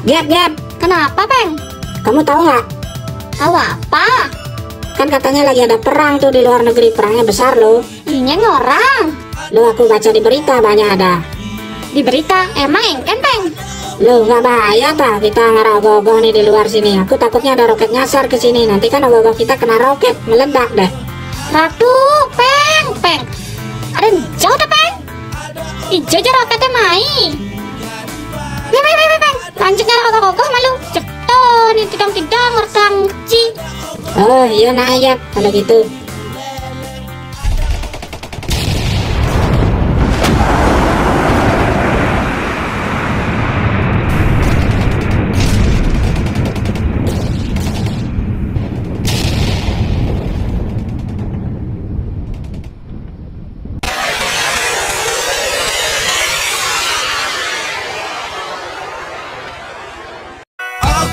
Gap, Gap, Kenapa, Peng? kamu tahu nggak? Tahu apa? Kan katanya lagi ada perang tuh di luar negeri, perangnya besar loh. Ini orang. Lo aku baca di berita banyak ada. Di berita, emang engken, Peng? Lo nggak bahaya tak kita ngerogoh nih di luar sini? Aku takutnya ada roket nyasar ke sini. Nanti kan ogoh kita kena roket, meledak deh. Aduh, Peng, Peng. Ada jauh dah, Peng. Ijo aja roketnya mai. Rokok-rokok malu. Ceton, ini tidang-tidang, ngertang, ci. Oh iya nah ya kalau gitu.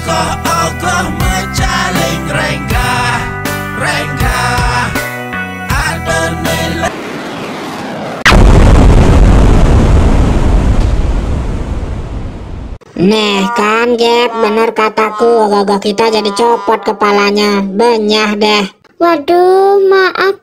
Ogoh-ogoh mecaling rengga Rengga Ada nilai Nih kan Gap, bener kataku ogoh kita jadi copot kepalanya. Benyah deh. Waduh, maaf,